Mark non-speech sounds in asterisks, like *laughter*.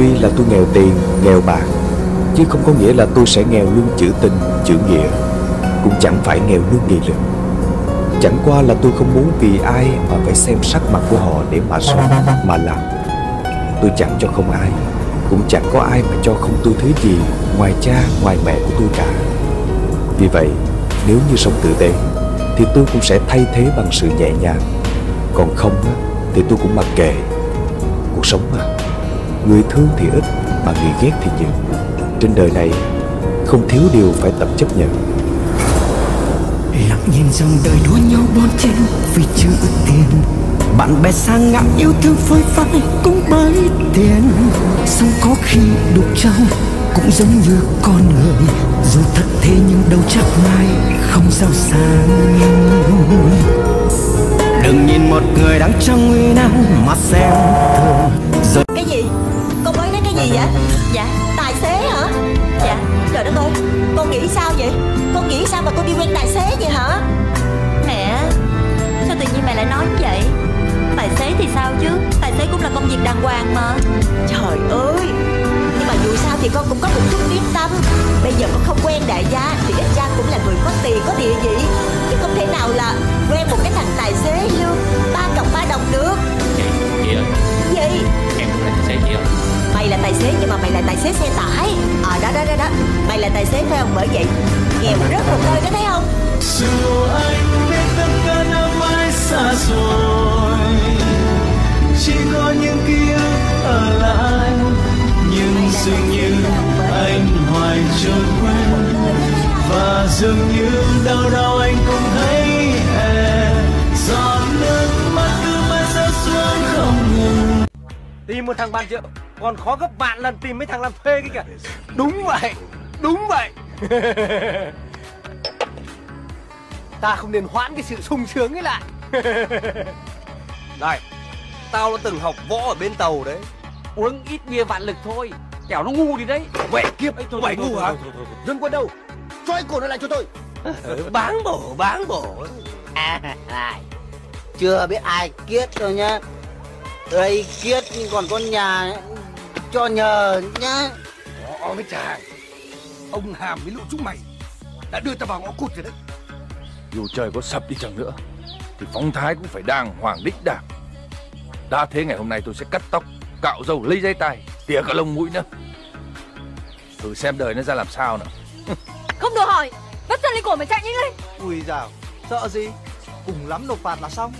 Tuy là tôi nghèo tiền, nghèo bạc Chứ không có nghĩa là tôi sẽ nghèo luôn chữ tình, chữ nghĩa Cũng chẳng phải nghèo luôn nghị lực. Chẳng qua là tôi không muốn vì ai mà phải xem sắc mặt của họ để mà sống, mà làm. Tôi chẳng cho không ai Cũng chẳng có ai mà cho không tôi thứ gì Ngoài cha, ngoài mẹ của tôi cả. Vì vậy, nếu như sống tử tế Thì tôi cũng sẽ thay thế bằng sự nhẹ nhàng. Còn không thì tôi cũng mặc kệ Cuộc sống mà. Người thương thì ít, Mà người ghét thì nhiều. Trên đời này, Không thiếu điều phải tập chấp nhận. Lặng nhìn dòng đời đua nhau bon chen, vì chữ tiền. Bạn bè sang ngã yêu thương phơi phai cũng bởi tiền. Sống có khi đục trong cũng giống như con người. Dù thật thế nhưng đâu chắc mai không sao sáng đừng nhìn một người đang trong nguy nan mà xem thường gì vậy? Dạ Tài xế hả? Dạ Trời đất ơi Con nghĩ sao vậy? Con nghĩ sao mà con đi quen tài xế vậy hả? Mẹ Sao tự nhiên mẹ lại nói như vậy Tài xế thì sao chứ Tài xế cũng là công việc đàng hoàng mà mày là tài xế xe tải. Ờ đó đó đó đó. Mày là tài xế phải không? Bởi vậy Nghèo rớt một nơi đó thấy không? dù anh biết tất cả đã mãi xa rồi chỉ có những ký ức ở lại. Nhưng dường như anh hoài chưa quên. Và dường như đau đau anh cũng thấy giọt nước mắt cứ mãi rơi xuống không ngừng. Tìm một thằng bàn triệu còn khó gấp vạn lần tìm mấy thằng làm thuê kia kìa. Đúng vậy Đúng vậy. *laughs* Ta không nên hoãn cái sự sung sướng ấy lại. *laughs* Này Tao đã từng học võ ở bên tàu đấy. Uống ít bia vạn lực thôi Kẻo nó ngu đi đấy. Quẹ kiếp Mày ngu hả? Dân quân đâu? Cho cái cổ nó lại cho tôi. *laughs* Báng bổ báng bổ. À, này chưa biết ai kiết đâu nhá. Đây kiết còn con nhà cho nhờ nhá. Có với chàng. Ông Hàm với lũ chúng mày Đã đưa ta vào ngõ cụt rồi đấy. Dù trời có sập đi chăng nữa Thì phong thái cũng phải đàng hoàng đích đảng Đã thế ngày hôm nay tôi sẽ cắt tóc Cạo râu lấy dây tay Tỉa cả lông mũi nữa. Thử xem đời nó ra làm sao nào. Không được hỏi. Vắt chân lên cổ mày chạy nhanh lên. Ui dào Sợ gì? Cùng lắm nộp phạt là xong